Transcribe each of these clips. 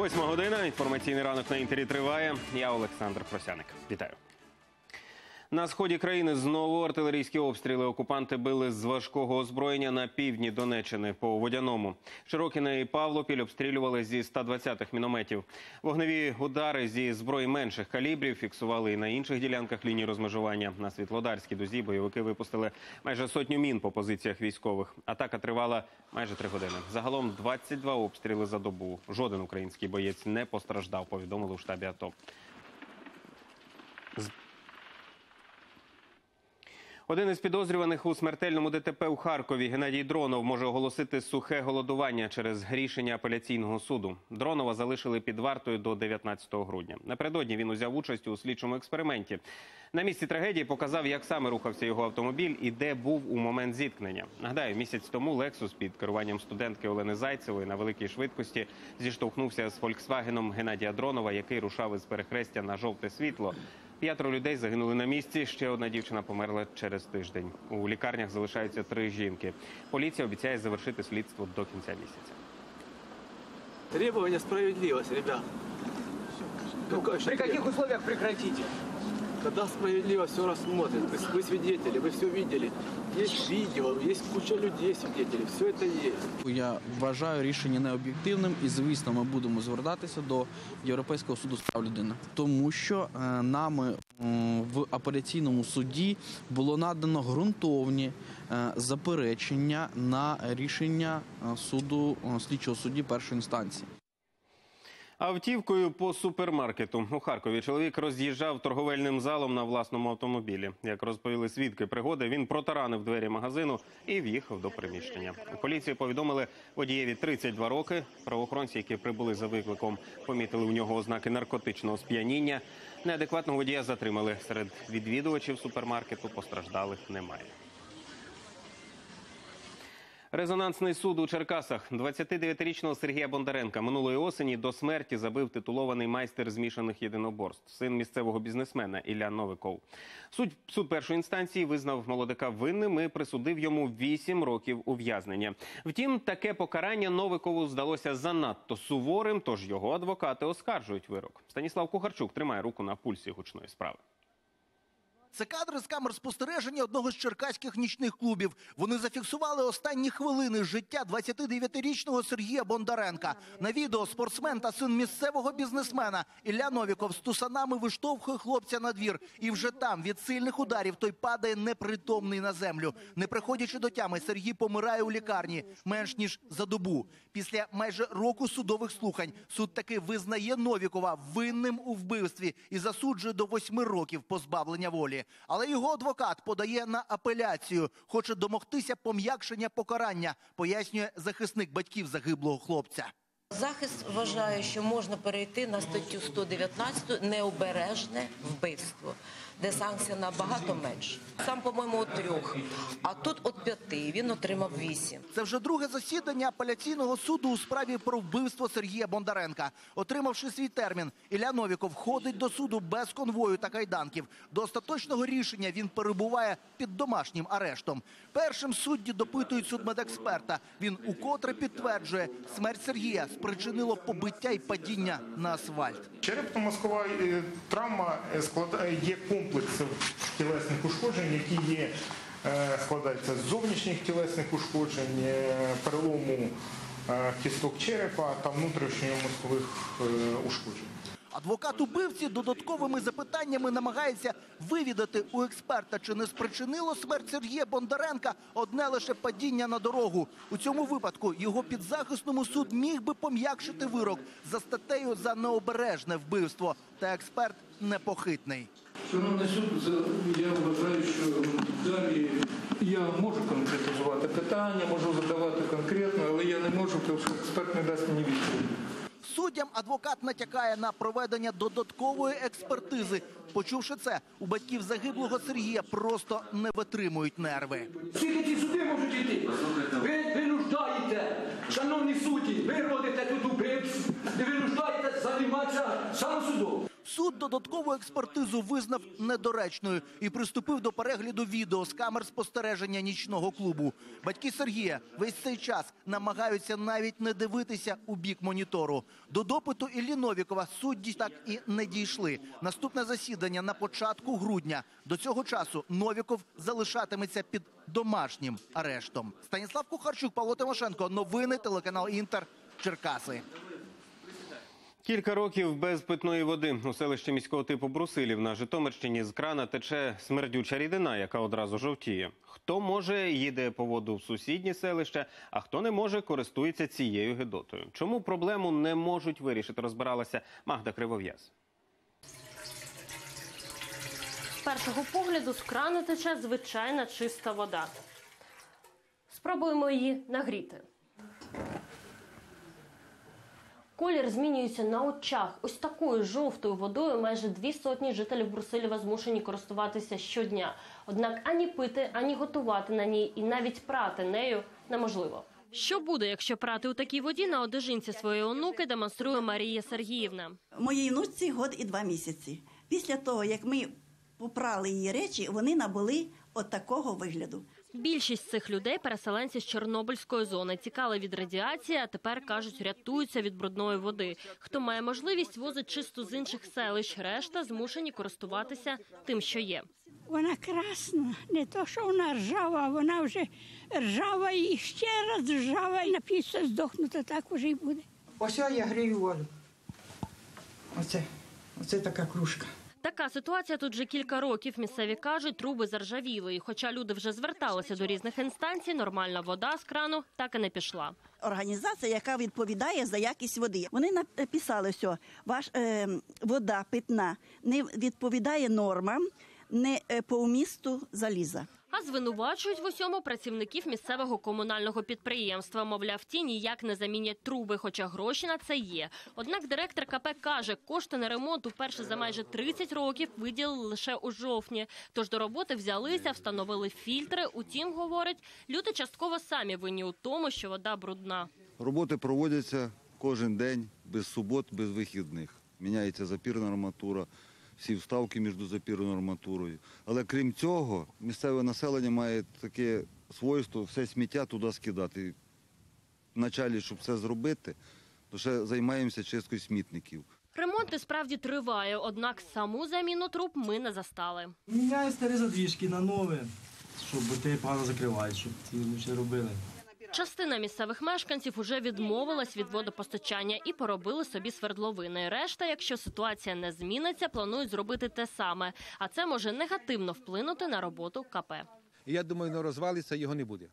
Восьма година. Інформаційний ранок на інтері триває. Я Олександр Просяник. Вітаю. На сході країни знову артилерійські обстріли. Окупанти били з важкого озброєння на півдні Донеччини по водяному. Широкіне і Павлопіль обстрілювали зі 120-х мінометів. Вогневі удари зі зброї менших калібрів фіксували і на інших ділянках лінії розмежування. На Світлодарській дузі бойовики випустили майже сотню мін по позиціях військових. Атака тривала майже три години. Загалом 22 обстріли за добу. Жоден український боєць не постраждав. Повідомили у штабі АТО. Один із підозрюваних у смертельному ДТП у Харкові Геннадій Дронов може оголосити сухе голодування через рішення апеляційного суду. Дронова залишили під вартою до 19 грудня. Напередодні він узяв участь у слідчому експерименті. На місці трагедії показав, як саме рухався його автомобіль і де був у момент зіткнення. Нагадаю, місяць тому Лексус під керуванням студентки Олени Зайцевої на великій швидкості зіштовхнувся з Фольксвагеном Геннадія Дронова, який рушав із перехрестя на жовте світло. П'ятеро людей загинули на місці. Ще одна дівчина померла через тиждень. У лікарнях залишаються три жінки. Поліція обіцяє завершити слідство до кінця місяця. Требование справедливость, ребят. При каких условиях прекратите? Когда справедливо все рассмотрят, вы, вы свидетели, вы все видели. Есть видео, есть куча людей свидетелей, все это есть. Я вважаю рішення необ'єктивним і, звісно, ми будемо звертатися до Європейського суду з прав людини, тому що е, нами м, в апеляційному суді було надано ґрунтовні е, заперечення на рішення е, суду е, слідчого судді першої інстанції. Автівкою по супермаркету у Харкові чоловік роз'їжджав торговельним залом на власному автомобілі. Як розповіли свідки пригоди, він протаранив двері магазину і в'їхав до приміщення. У поліції повідомили водієві 32 роки. Правоохоронці, які прибули за викликом, помітили у нього ознаки наркотичного сп'яніння. Неадекватного водія затримали. Серед відвідувачів супермаркету постраждалих немає. Резонансний суд у Черкасах 29-річного Сергія Бондаренка минулої осені до смерті забив титулований майстер змішаних єдиноборств, син місцевого бізнесмена Ілля Новиков. Суд, суд першої інстанції визнав молодика винним і присудив йому 8 років ув'язнення. Втім, таке покарання Новикову здалося занадто суворим, тож його адвокати оскаржують вирок. Станіслав Кухарчук тримає руку на пульсі гучної справи. Це кадри з камер спостереження одного з черкаських нічних клубів. Вони зафіксували останні хвилини життя 29-річного Сергія Бондаренка. На відео спортсмен та син місцевого бізнесмена Ілля Новіков з тусанами виштовхує хлопця на двір. І вже там від сильних ударів той падає непритомний на землю. Не приходячи до тями, Сергій помирає у лікарні менш ніж за добу. Після майже року судових слухань суд таки визнає Новікова винним у вбивстві і засуджує до восьми років позбавлення волі. Але його адвокат подає на апеляцію, хоче домогтися пом'якшення покарання, пояснює захисник батьків загиблого хлопця. Захист вважає, що можна перейти на статтю 119 необережне вбивство, де санкція набагато менша. Сам, по-моєму, от трьох, а тут от п'яти. Він отримав вісім. Це вже друге засідання апеляційного суду у справі про вбивство Сергія Бондаренка. Отримавши свій термін, Ілля Новіков входить до суду без конвою та кайданків. До остаточного рішення він перебуває під домашнім арештом. Першим судді допитують судмедексперта. Він укотре підтверджує, смерть Сергія спричинило побиття і падіння на асфальт. Черепно-мозкова е, травма е, складає є комплекс тілесних ушкоджень, які є, е, складаються з зовнішніх тілесних ушкоджень, е, перелому е, кісток черепа та внутрішньомозкових е, ушкоджень. Адвокат убивці додатковими запитаннями намагається вивідати у експерта, чи не спричинило смерть Сергія Бондаренка одне лише падіння на дорогу. У цьому випадку його підзахисному суд міг би пом'якшити вирок за статтею за необережне вбивство. Та експерт непохитний. Шановний суд, за- я вважаю, що далі я можу конкретизувати питання, можу задавати конкретно, але я не можу, тому що експерт не дасть мені відповіді. Суддям адвокат натякає на проведення додаткової експертизи. Почувши це, у батьків загиблого Сергія просто не витримують нерви. Скільки ці суди можуть йти? Ви винуждаєте, шановні судді, ви родите тут убивців, і винуждаєте займатися самосудом. Суд додаткову експертизу визнав недоречною і приступив до перегляду відео з камер спостереження нічного клубу. Батьки Сергія весь цей час намагаються навіть не дивитися у бік монітору. До допиту Іллі Новікова судді так і не дійшли. Наступне засідання на початку грудня. До цього часу Новіков залишатиметься під домашнім арештом. Станіслав Кухарчук, Павло Тимошенко. Новини телеканал Інтер. Черкаси. Кілька років без питної води у селищі міського типу Брусилів на Житомирщині з крана тече смердюча рідина, яка одразу жовтіє. Хто може, їде по воду в сусіднє селище, а хто не може, користується цією гидотою. Чому проблему не можуть вирішити, розбиралася Магда Кривов'яз. З першого погляду з крана тече звичайна чиста вода. Спробуємо її нагріти. Колір змінюється на очах. Ось такою жовтою водою майже дві сотні жителів Брусилєва змушені користуватися щодня. Однак ані пити, ані готувати на ній, і навіть прати нею неможливо. Що буде, якщо прати у такій воді на одежинці своєї онуки, демонструє Марія Сергіївна. Моїй внучці год і два місяці. Після того, як ми попрали її речі, вони набули от такого вигляду. Більшість цих людей переселенці з Чорнобильської зони тікали від радіації, а тепер кажуть, рятуються від брудної води. Хто має можливість, возить чисту з інших селищ. Решта змушені користуватися тим, що є. Вона красна, не то, що вона ржава, вона вже ржава і ще раз ржава, і нап'ється здохнути, так уже й буде. Ось я грію воду. Оце, оце така кружка. Така ситуація тут вже кілька років. Місцеві кажуть, труби заржавіли. І хоча люди вже зверталися до різних інстанцій, нормальна вода з крану так і не пішла. Організація, яка відповідає за якість води. Вони написали, що ваш е, вода питна не відповідає нормам, не е, по вмісту заліза. А звинувачують в усьому працівників місцевого комунального підприємства. Мовляв, ті ніяк не замінять труби, хоча гроші на це є. Однак директор КП каже, кошти на ремонт уперше за майже 30 років виділили лише у жовтні. Тож до роботи взялися, встановили фільтри. Утім, говорить, люди частково самі винні у тому, що вода брудна. Роботи проводяться кожен день, без субот, без вихідних. Міняється запірна арматура, всі вставки між запірною арматурою. Але крім цього, місцеве населення має таке свойство все сміття туди скидати. Вначалі, щоб це зробити, то ще займаємося чисткою смітників. Ремонт і справді триває, однак саму заміну труб ми не застали. Міняю старі задвіжки на нові, щоб те погано закривають, щоб ті лучше робили. Частина місцевих мешканців уже відмовилась від водопостачання і поробили собі свердловини. Решта, якщо ситуація не зміниться, планують зробити те саме. А це може негативно вплинути на роботу КП. Я думаю, не розвалиться, його не буде.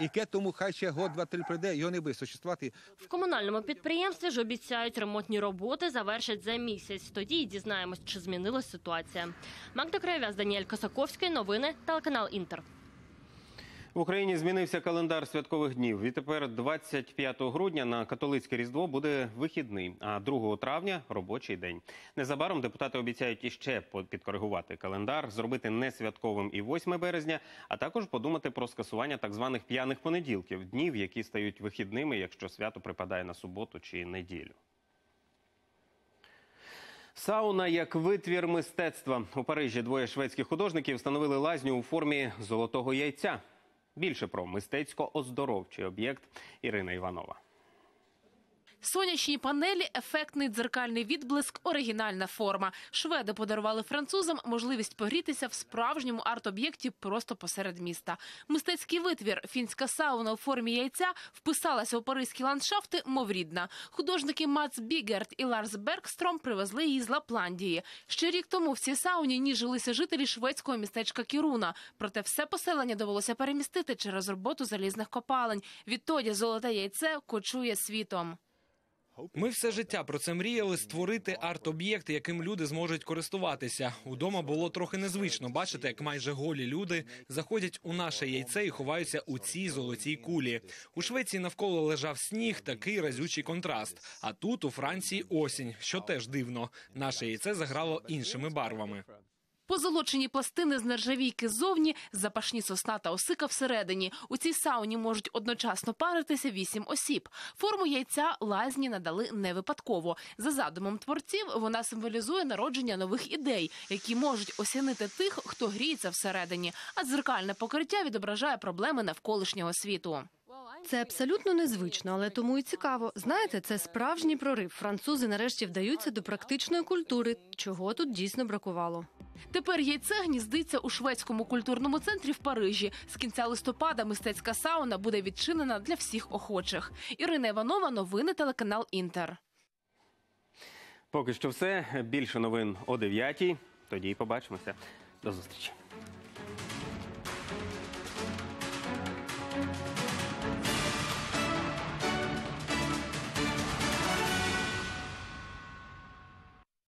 І к тому хай ще год, два, три прийде, його не буде существувати. В комунальному підприємстві ж обіцяють ремонтні роботи завершать за місяць. Тоді й дізнаємось, чи змінилась ситуація. Магда Краєвяз, Даніель Косаковський. Новини телеканал Інтер. В Україні змінився календар святкових днів. Відтепер 25 грудня на католицьке різдво буде вихідний, а 2 травня робочий день. Незабаром депутати обіцяють іще підкоригувати календар, зробити не святковим і 8 березня, а також подумати про скасування так званих п'яних понеділків, днів, які стають вихідними, якщо свято припадає на суботу чи неділю. Сауна як витвір мистецтва у Парижі. Двоє шведських художників встановили лазню у формі золотого яйця. Більше про мистецько-оздоровчий об'єкт Ірина Іванова. Сонячні панелі, ефектний дзеркальний відблиск, оригінальна форма. Шведи подарували французам можливість погрітися в справжньому арт-об'єкті просто посеред міста. Мистецький витвір, фінська сауна у формі яйця вписалася у паризькі ландшафти, мов рідна. Художники Мац Бігерт і Ларс Бергстром привезли її з Лапландії. Ще рік тому в цій сауні ніжилися жителі шведського містечка Кіруна. Проте все поселення довелося перемістити через роботу залізних копалень. Відтоді золоте яйце кочує світом. Ми все життя про це мріяли створити арт-об'єкт, яким люди зможуть користуватися. Удома було трохи незвично бачити, як майже голі люди заходять у наше яйце і ховаються у цій золотій кулі. У Швеції навколо лежав сніг, такий разючий контраст. А тут у Франції осінь, що теж дивно. Наше яйце заграло іншими барвами. Позолочені пластини з нержавійки ззовні, запашні сосна та осика всередині. У цій сауні можуть одночасно паритися вісім осіб. Форму яйця лазні надали не випадково. За задумом творців, вона символізує народження нових ідей, які можуть осінити тих, хто гріється всередині. А дзеркальне покриття відображає проблеми навколишнього світу. Це абсолютно незвично, але тому і цікаво. Знаєте, це справжній прорив. Французи нарешті вдаються до практичної культури, чого тут дійсно бракувало. Тепер яйце гніздиться у шведському культурному центрі в Парижі. З кінця листопада мистецька сауна буде відчинена для всіх охочих. Ірина Іванова, новини телеканал Інтер. Поки що все. Більше новин о 9 Тоді побачимося. До зустрічі.